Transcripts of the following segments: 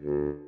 Música hum.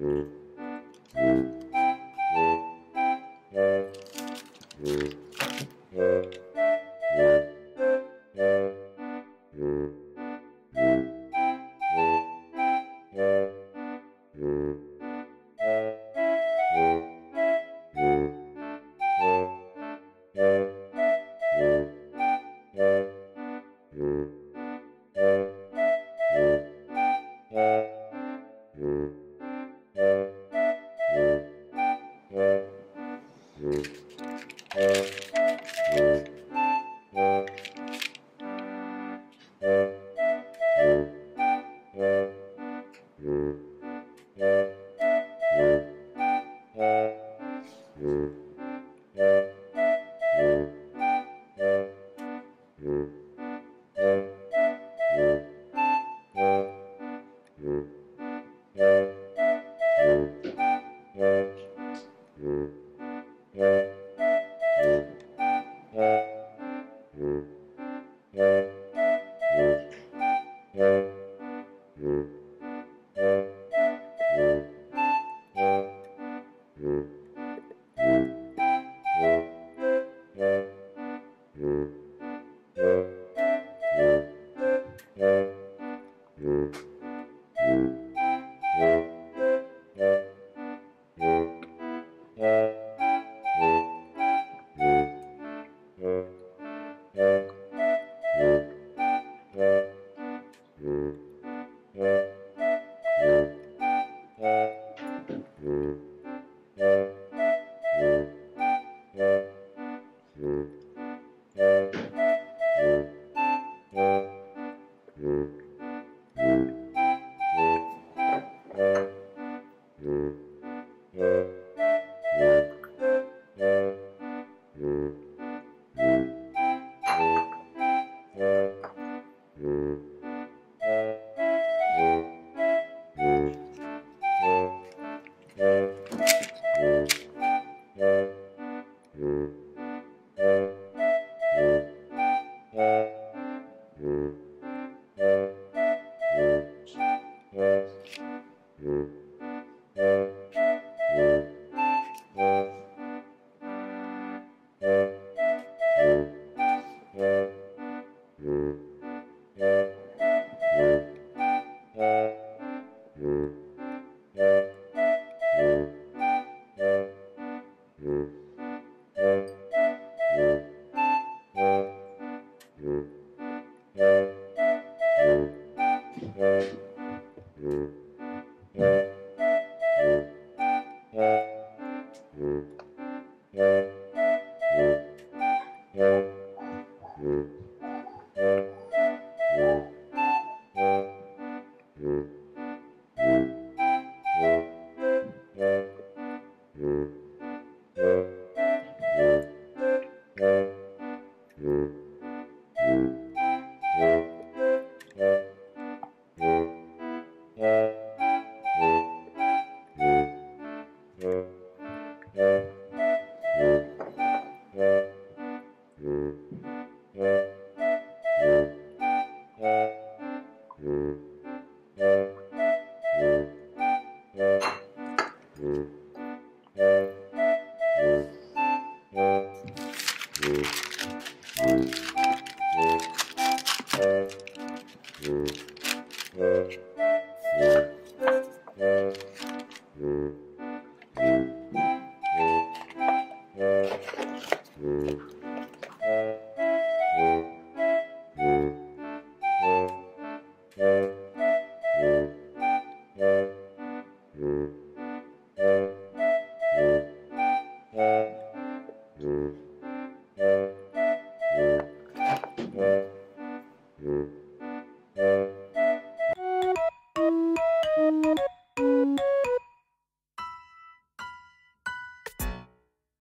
Mm-hmm. Música hum. Mm-hmm. Mm-hmm. Mm-hmm. Mm-hmm.